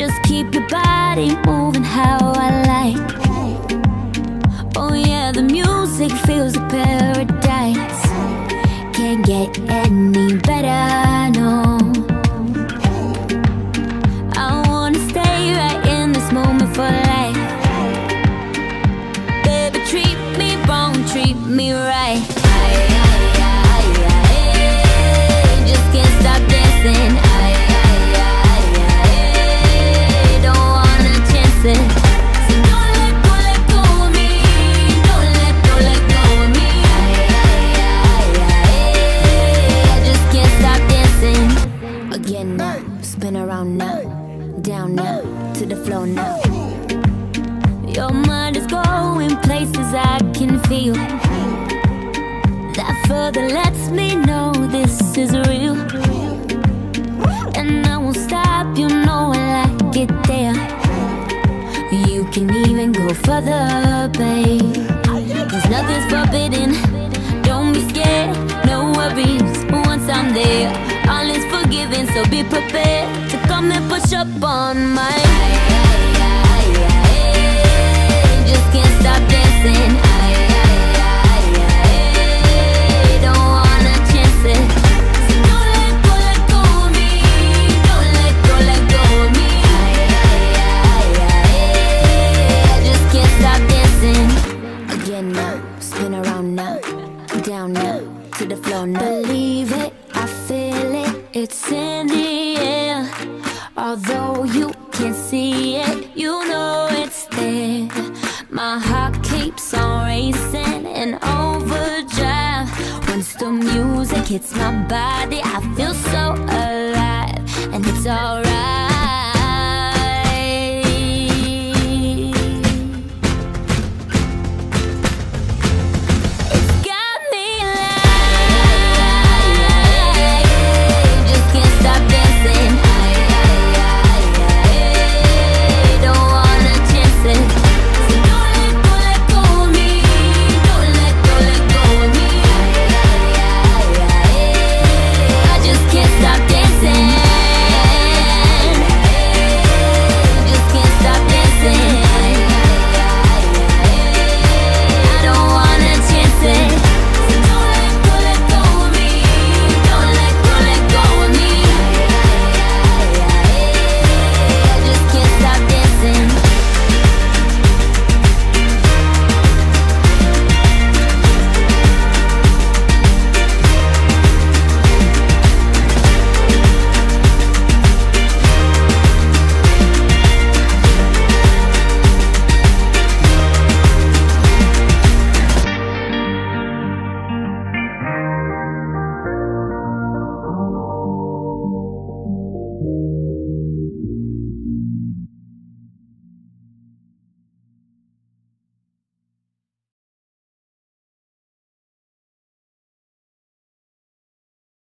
Just keep your body moving how I like. Oh, yeah, the music feels a paradise. Can't get Your mind is going places I can feel. That further lets me know this is real. And I won't stop, you know I like it there. You can even go further, babe. Cause nothing's forbidden. Don't be scared, no worries. Once I'm there, all is forgiven. So be prepared to come and push up on my. Around now, down now, to the floor now. Believe it, I feel it, it's in the air. Although you can't see it, you know it's there. My heart keeps on racing in overdrive. Once the music hits my body, I feel